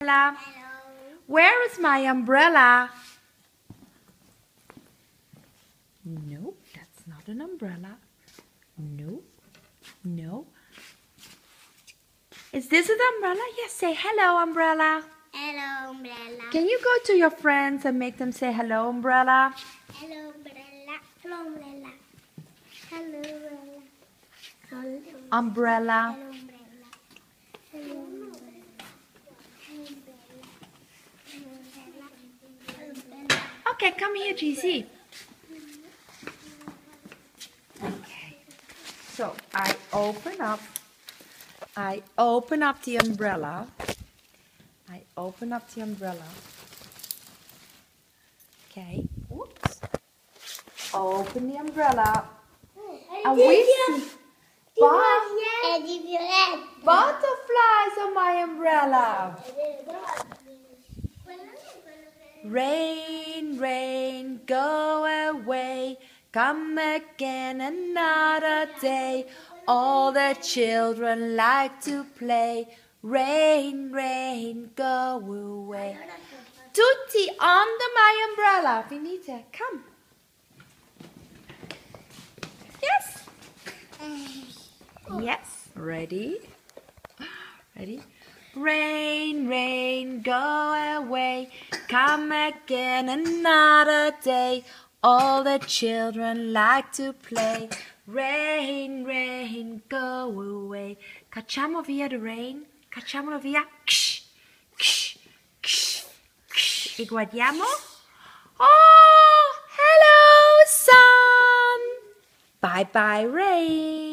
umbrella? Hello. Where is my umbrella? No, that's not an umbrella. No, no. Is this an umbrella? Yes, say hello, umbrella. Hello, umbrella. Can you go to your friends and make them say hello, umbrella? Hello, umbrella. Hello, umbrella. Hello, umbrella. Hello, Umbrella. Hello, umbrella. Hello, umbrella. Hello, umbrella. Hello, umbrella. Hello, umbrella. Okay, come here, GC. Okay. So I open up. I open up the umbrella. I open up the umbrella. Okay. Oops. Open the umbrella. And we see bu- Eddie Violet. butterflies on my umbrella. Rain, rain, go away. Come again another day. All the children like to play. Rain, rain, go away. Tutti under my umbrella. Vinita, come. Yes. Yes. Ready? Ready? Rain, rain, go away. Come again another day. All the children like to play. Rain, rain, go away. Cacciamo via the rain. Cacciamolo via. Ksh, ksh, ksh, ksh. E guardiamo. Oh, hello, sun. Bye bye, rain.